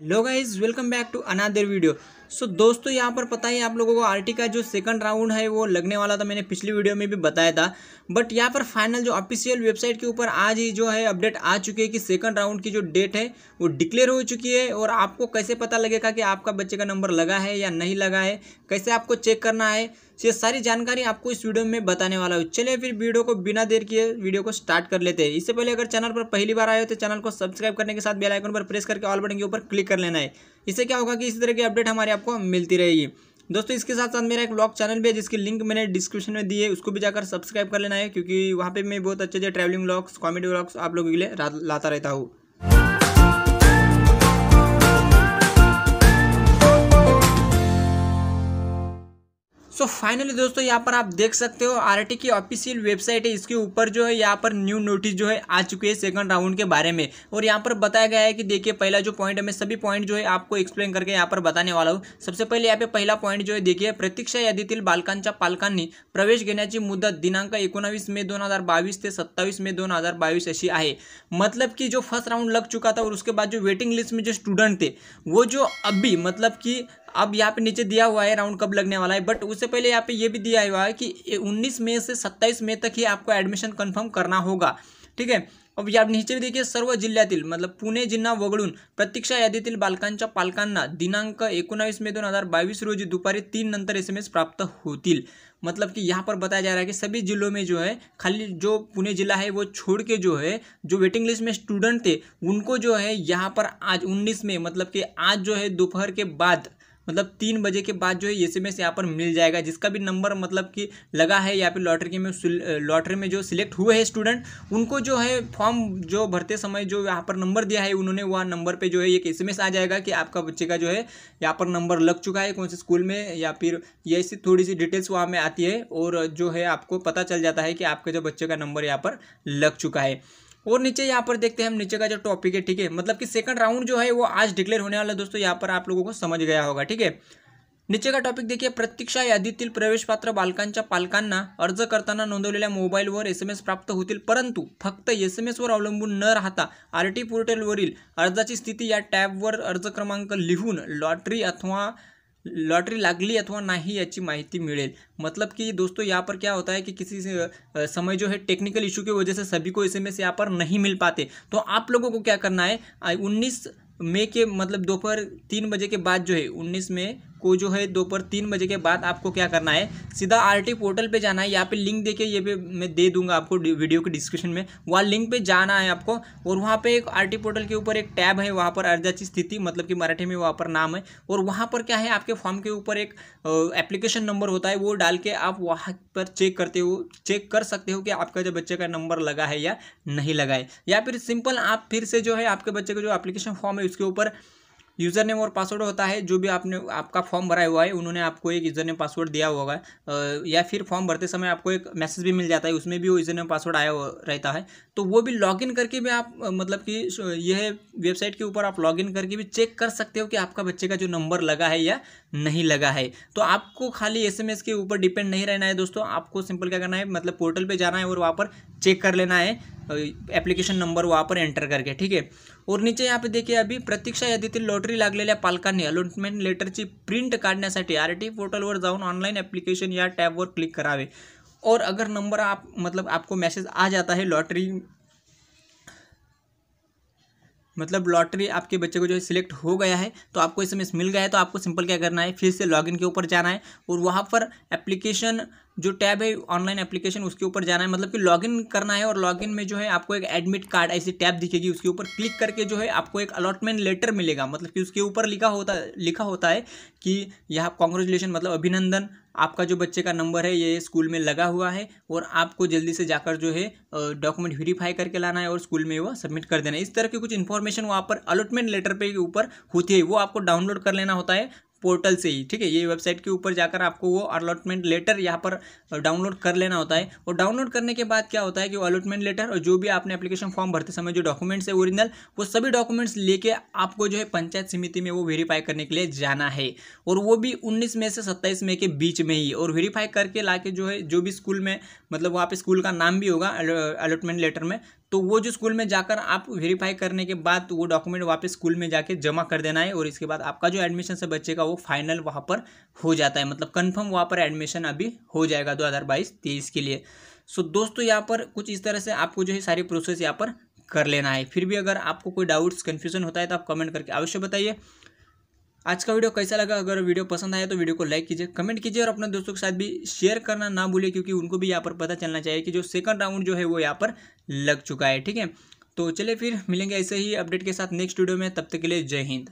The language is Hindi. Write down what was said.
hello guys welcome back to another video. So so, दोस्तों यहाँ पर पता है आप लोगों को आरटी का जो सेकंड राउंड है वो लगने वाला था मैंने पिछली वीडियो में भी बताया था। बट यहाँ पर फाइनल जो ऑफिशियल वेबसाइट के ऊपर आज ही जो है अपडेट आ चुकी है कि सेकंड राउंड की जो डेट है वो डिक्लेयर हो चुकी है। और आपको कैसे पता लगेगा कि आपका बच्चे का नंबर लगा है या नहीं लगा है कैसे आपको चेक करना है ये सारी जानकारी आपको इस वीडियो में बताने वाला हूँ। चलिए फिर वीडियो को बिना देर किए वीडियो को स्टार्ट कर लेते हैं। इससे पहले अगर चैनल पर पहली बार आए हो तो चैनल को सब्सक्राइब करने के साथ बेल आइकन पर प्रेस करके ऑल बटन के ऊपर क्लिक कर लेना है। इससे क्या होगा कि इसी तरह की अपडेट हमारे आपको मिलती रहेगी। दोस्तों, इसके साथ साथ मेरा एक ब्लॉग चैनल भी है, जिसकी लिंक मैंने डिस्क्रिप्शन में दी है, उसको भी जाकर सब्सक्राइब कर लेना है, क्योंकि वहाँ पे मैं बहुत अच्छे अच्छे ट्रैवलिंग ब्लॉग्स कॉमेडी ब्लॉग्स आप लोगों के लिए लाता रहता हूँ। सो फाइनली दोस्तों, यहाँ पर आप देख सकते हो आरटी की ऑफिशियल वेबसाइट है। इसके ऊपर जो है, यहाँ पर न्यू नोटिस जो है, आ चुकी है सेकंड राउंड के बारे में। और यहाँ पर बताया गया है कि देखिए, पहला जो पॉइंट है, मैं सभी पॉइंट जो है आपको एक्सप्लेन करके यहाँ पर बताने वाला हूँ। सबसे पहले यहाँ पे पहला पॉइंट जो है, देखिए, प्रतीक्षा यादीतील बालकांच्या पालकांनी प्रवेश घेण्याची मुदत दिनांक एकोणावीस मे दोन हज़ार बावीस ते सत्तावीस मे दोन हज़ार बावीस अशी आहे। मतलब कि जो फ़र्स्ट राउंड लग चुका था और उसके बाद जो वेटिंग लिस्ट में जो स्टूडेंट थे, वो जो अभी मतलब कि अब यहाँ पे नीचे दिया हुआ है राउंड कब लगने वाला है बट उससे पहले यहाँ पे ये भी दिया हुआ है कि 19 मई से 27 मई तक ही आपको एडमिशन कंफर्म करना होगा, ठीक है? अब या नीचे भी देखिए, सर्व जिल्ह्यातील मतलब पुणे जिल्हा वगळून, प्रतीक्षा यादीतील बालकांच्या पालकांना दिनांक एकोणावीस मे दोन हज़ार बाईस रोजी दुपारी तीन नंतर एस एम एस प्राप्त होतील. मतलब कि यहाँ पर बताया जा रहा है कि सभी जिलों में जो है, खाली जो पुणे जिला है, वो छोड़ के जो है, जो वेटिंग लिस्ट में स्टूडेंट थे, उनको जो है यहाँ पर आज 19 में मतलब कि आज जो है दोपहर के बाद मतलब तीन बजे के बाद जो है एस एम एस यहाँ पर मिल जाएगा, जिसका भी नंबर मतलब कि लगा है या फिर लॉटरी में लॉटरी में जो सिलेक्ट हुए हैं स्टूडेंट उनको जो है फॉर्म जो भरते समय जो यहाँ पर नंबर दिया है, उन्होंने वह नंबर पर जो है एक एस एम एस आ जाएगा कि आपका बच्चे का जो है यहाँ पर नंबर लग चुका है कौन से स्कूल में या फिर ऐसी थोड़ी सी डिटेल्स वहाँ में आती है और जो है आपको पता चल जाता है कि आपके जो बच्चे का नंबर यहाँ पर लग चुका है। और नीचे यहाँ पर देखते हैं हम नीचे का जो टॉपिक है ठीक है? मतलब कि सेकंड राउंड जो है वो आज डिक्लेयर होने वाला दोस्तों यहाँ पर आप लोगों को समझ गया होगा ठीक है? नीचे का टॉपिक देखिए प्रतीक्षा यादीतील प्रवेशपात्र बालकांच्या पालकांना अर्ज करताना नोंदवलेल्या मोबाईलवर एस एम एस प्राप्त होतील परंतु फक्त एस एम एसवर अवलंबून न राहता आर टी पोर्टलवरील अर्जाची स्थिती या टॅबवर अर्ज क्रमांक लिहून लॉटरी अथवा लॉटरी लागली अथवा नहीं अच्छी माहिती मिले मतलब कि दोस्तों यहाँ पर क्या होता है कि किसी समय जो है टेक्निकल इशू की वजह से सभी को इसमें से यहाँ पर नहीं मिल पाते। तो आप लोगों को क्या करना है उन्नीस मई के मतलब दोपहर तीन बजे के बाद जो है, उन्नीस मई को जो है दोपहर तीन बजे के बाद आपको क्या करना है, सीधा आरटी पोर्टल पे जाना है। यहाँ पे लिंक देके ये भी मैं दे दूँगा आपको वीडियो के डिस्क्रिप्शन में। वहाँ लिंक पे जाना है आपको और वहाँ पे एक आरटी पोर्टल के ऊपर एक टैब है, वहाँ पर अर्जाची स्थिति मतलब कि मराठी में वहाँ पर नाम है। और वहाँ पर क्या है, आपके फॉर्म के ऊपर एक एप्लीकेशन नंबर होता है, वो डाल के आप वहाँ पर चेक करते हो, चेक कर सकते हो कि आपका जो बच्चे का नंबर लगा है या नहीं लगा है। या फिर सिंपल आप फिर से जो है, आपके बच्चे का जो एप्लीकेशन फॉर्म है, उसके ऊपर यूज़र नेम और पासवर्ड होता है, जो भी आपने, आपका फॉर्म भरा हुआ है, उन्होंने आपको एक यूज़र नेम पासवर्ड दिया होगा। या फिर फॉर्म भरते समय आपको एक मैसेज भी मिल जाता है, उसमें भी वो यूज़र नेम पासवर्ड आया रहता है। तो वो भी लॉगिन करके भी आप मतलब कि यह वेबसाइट के ऊपर आप लॉगिन करके भी चेक कर सकते हो कि आपका बच्चे का जो नंबर लगा है या नहीं लगा है। तो आपको खाली एसएमएस के ऊपर डिपेंड नहीं रहना है, दोस्तों। आपको सिंपल क्या करना है मतलब पोर्टल पर जाना है और वहाँ पर चेक कर लेना है ॲप्लिकेशन नंबर वहाँ पर एंटर करके, ठीक है? और नीचे यहाँ पे देखिए अभी, प्रतीक्षा यादीतील लॉटरी लागलेल्या पालकांनी अलॉटमेंट लेटरची प्रिंट काढण्यासाठी आर टी पोर्टलवर जाऊन ऑनलाइन एप्लीकेशन या टॅबवर क्लिक करावे. और अगर नंबर आप मतलब आपको मैसेज आ जाता है लॉटरी मतलब लॉटरी आपके बच्चे को जो है सिलेक्ट हो गया है तो आपको एस मिल गया है तो आपको सिंपल क्या करना है? फिर से लॉगिन के ऊपर जाना है और वहाँ पर एप्लीकेशन जो टैब है ऑनलाइन एप्लीकेशन उसके ऊपर जाना है। मतलब कि लॉगिन करना है और लॉगिन में जो है, आपको एक एडमिट कार्ड ऐसी टैब दिखेगी, उसके ऊपर क्लिक करके जो है, आपको एक अलॉटमेंट लेटर मिलेगा। मतलब कि उसके ऊपर लिखा होता लिखा होता है कि यह कॉन्ग्रेचुलेशन मतलब अभिनंदन, आपका जो बच्चे का नंबर है, ये स्कूल में लगा हुआ है और आपको जल्दी से जाकर जो है डॉक्यूमेंट वेरीफाई करके लाना है और स्कूल में वो सबमिट कर देना है। इस तरह की कुछ इन्फॉर्मेशन वहाँ पर अलॉटमेंट लेटर पे ऊपर होती है, वो आपको डाउनलोड कर लेना होता है। पोर्टल से ही, ठीक है? ये वेबसाइट के ऊपर जाकर आपको वो अलॉटमेंट लेटर यहाँ पर डाउनलोड कर लेना होता है। और डाउनलोड करने के बाद क्या होता है कि वो अलॉटमेंट लेटर और जो भी आपने एप्लीकेशन फॉर्म भरते समय जो डॉक्यूमेंट्स है ओरिजिनल वो सभी डॉक्यूमेंट्स लेके आपको जो है पंचायत समिति में वो वेरीफाई करने के लिए जाना है। और वो भी उन्नीस मई से सत्ताईस मई के बीच में ही। और वेरीफाई करके ला जो है, जो भी स्कूल में मतलब वहाँ पर स्कूल का नाम भी होगा अलॉटमेंट लेटर में तो वो जो स्कूल में जाकर आप वेरीफाई करने के बाद वो डॉक्यूमेंट वापस स्कूल में जाके जमा कर देना है और इसके बाद आपका जो एडमिशन से बच्चे का वो फाइनल वहाँ पर हो जाता है। मतलब कन्फर्म वहाँ पर एडमिशन अभी हो जाएगा दो हज़ार के लिए। सो दोस्तों, यहाँ पर कुछ इस तरह से आपको जो है सारी प्रोसेस यहाँ पर कर लेना है। फिर भी अगर आपको कोई डाउट्स कन्फ्यूज़न होता है तो आप कमेंट करके अवश्य बताइए। आज का वीडियो कैसा लगा? अगर वीडियो पसंद आया तो वीडियो को लाइक कीजिए कमेंट कीजिए और अपने दोस्तों के साथ भी शेयर करना ना भूलिए क्योंकि उनको भी यहाँ पर पता चलना चाहिए कि जो सेकंड राउंड जो है वो यहाँ पर लग चुका है, ठीक है? तो चलिए फिर मिलेंगे ऐसे ही अपडेट के साथ नेक्स्ट वीडियो में, तब तक के लिए जय हिंद।